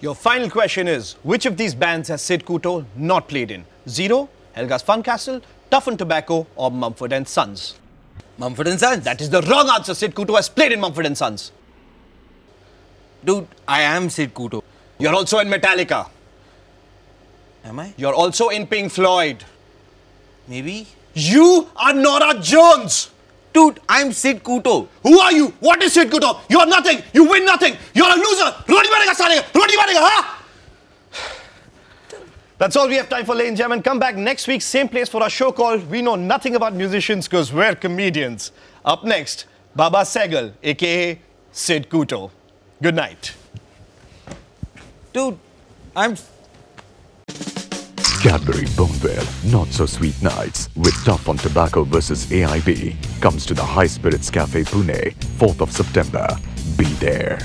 Your final question is which of these bands has Sidd Coutto not played in? Zero, Helga's Castle, Tough on Tobacco, or Mumford and Sons? Mumford and Sons. That is the wrong answer. Sidd Coutto has played in Mumford and Sons. Dude, I am Sidd Coutto. You're also in Metallica. Am I? You're also in Pink Floyd. Maybe. You are Norah Jones. Dude, I'm Sidd Coutto. Who are you? What is Sidd Coutto? You're nothing. You win nothing. You're a loser. Roti banega salega. Roti banega, huh? That's all we have time for, ladies and gentlemen. Come back next week, same place for our show called We Know Nothing About Musicians because we're comedians. Up next, Baba Sehgal, aka Sidd Coutto. Good night. Dude, I'm Cadbury Bournville Not So Sweet Nights with Tough on Tobacco versus AIB comes to the High Spirits Cafe Pune 4th of September. Be there.